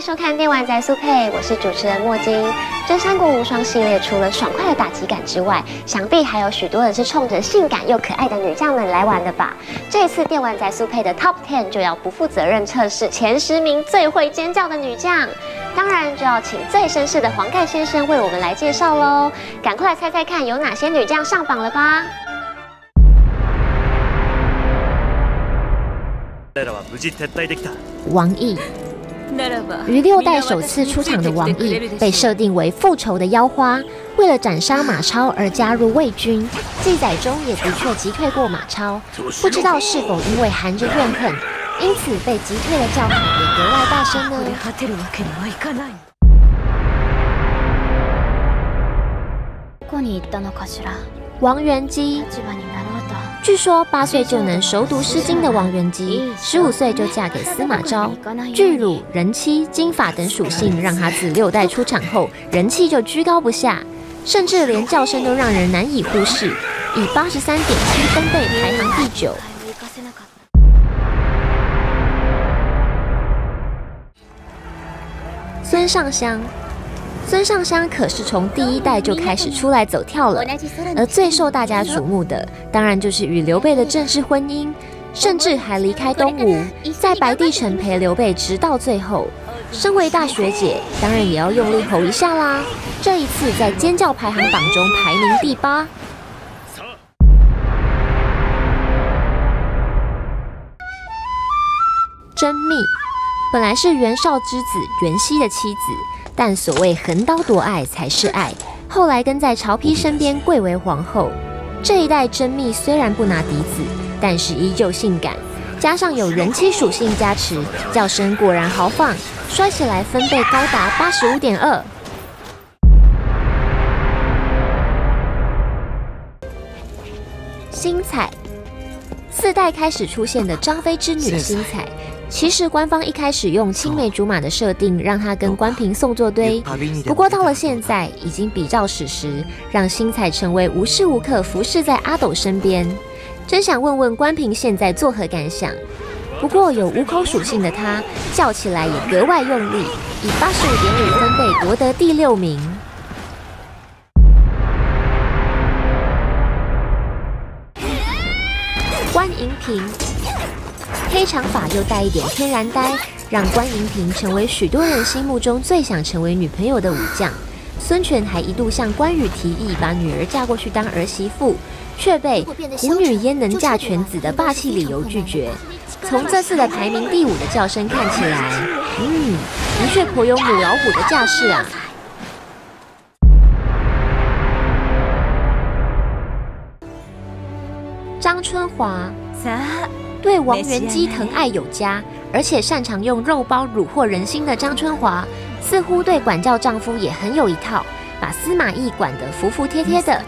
收看《电玩宅速配》，我是主持人莫金。真三国无双系列除了爽快的打击感之外，想必还有许多人是冲着性感又可爱的女将们来玩的吧？这次《电玩宅速配》的 Top Ten 就要不负责任测试前十名最会尖叫的女将，当然就要请最绅士的黄盖先生为我们来介绍喽！赶快来猜猜看，有哪些女将上榜了吧？王毅。于六代首次出场的王毅被设定为复仇的妖花，为了斩杀马超而加入魏军。记载中也的确击退过马超，不知道是否因为含着怨恨，因此被击退的叫喊也格外大声呢？王元姬。据说八岁就能熟读《诗经》的王元姬，十五岁就嫁给司马昭。巨乳、人妻、金发等属性，让她自六代出场后人气就居高不下，甚至连叫声都让人难以忽视，以八十三点七分贝排行第九。孙尚香。孙尚香可是从第一代就开始出来走跳了，而最受大家瞩目的，当然就是与刘备的正式婚姻，甚至还离开东吴，在白帝城陪刘备直到最后。身为大学姐，当然也要用力吼一下啦！这一次在尖叫排行榜中排名第八。甄宓本来是袁绍之子袁熙的妻子。但所谓横刀夺爱才是爱，后来跟在曹丕身边贵为皇后。这一代甄宓虽然不拿嫡子，但是依旧性感，加上有人妻属性加持，叫声果然豪放，摔起来分贝高达八十五点二。星彩，四代开始出现的张飞之女星彩。其实官方一开始用青梅竹马的设定，让他跟关平送作堆。不过到了现在，已经比照史实，让星彩成为无时无刻服侍在阿斗身边。真想问问关平现在作何感想？不过有无口属性的他，叫起来也格外用力，以八十五点五分贝夺得第六名。关银平。黑长发又带一点天然呆，让关银屏成为许多人心目中最想成为女朋友的武将。孙权还一度向关羽提议把女儿嫁过去当儿媳妇，却被 “虎女焉能嫁犬子”的霸气理由拒绝。从这次的排名第五的叫声看起来，嗯，的确颇有母老虎的架势啊。张春华。对王元姬疼爱有加，而且擅长用肉包虏获人心的张春华，似乎对管教丈夫也很有一套，把司马懿管得服服帖帖的。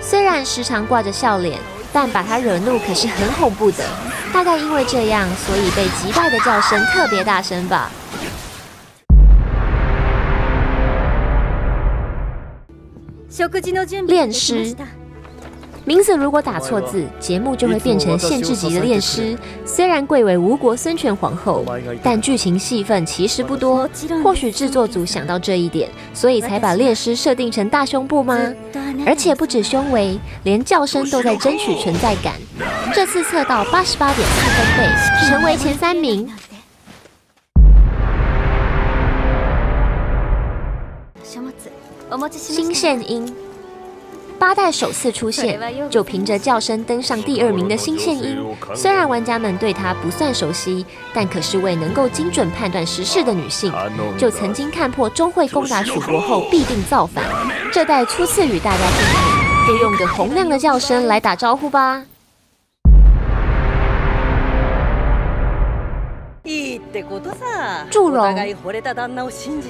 虽然时常挂着笑脸，但把他惹怒可是很恐怖的。大概因为这样，所以被击败的叫声特别大声吧。练师。名字如果打错字，节目就会变成限制级的恋尸。虽然贵为吴国孙权皇后，但剧情戏份其实不多。或许制作组想到这一点，所以才把恋尸设定成大胸部吗？而且不止胸围，连叫声都在争取存在感。这次测到八十八点四分贝，成为前三名。新线音。八代首次出现，就凭着叫声登上第二名的新线音。虽然玩家们对她不算熟悉，但可是位能够精准判断时事的女性。就曾经看破钟会攻打楚国后必定造反，这代初次与大家见面，就用个洪亮的叫声来打招呼吧。祝融，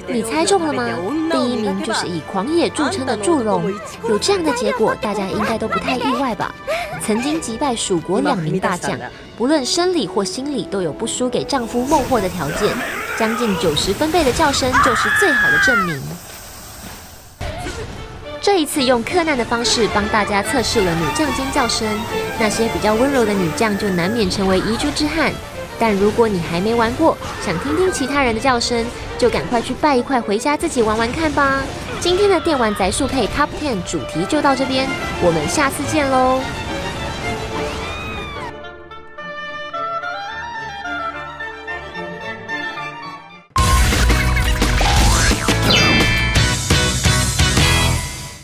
你猜中了吗？第一名就是以狂野著称的祝融，有这样的结果，大家应该都不太意外吧？曾经击败蜀国两名大将，不论生理或心理都有不输给丈夫孟获的条件，将近九十分贝的叫声就是最好的证明。这一次用柯南的方式帮大家测试了女将尖叫声，那些比较温柔的女将就难免成为遗珠之憾。但如果你还没玩过，想听听其他人的叫声，就赶快去拜一块回家自己玩玩看吧。今天的电玩宅速配 Top Ten 主题就到这边，我们下次见喽。